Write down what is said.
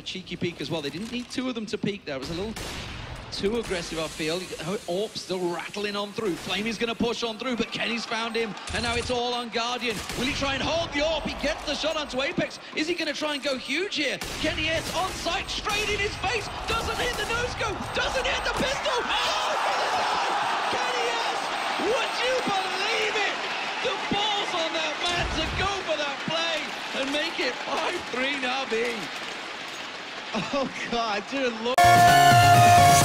a cheeky peek as well. They didn't need two of them to peek there. It was a little too aggressive, I feel. AWP still rattling on through. Flamie's going to push on through, but Kenny's found him, and now it's all on Guardian. Will he try and hold the AWP? He gets the shot onto Apex. Is he going to try and go huge here? Kenny S on sight, straight in his face. Doesn't hit the no-scope, doesn't hit the pistol. Oh! Kenny S! Would you believe it? The ball's on that man to go for that play and make it 5-3 now. Oh, God, dear Lord.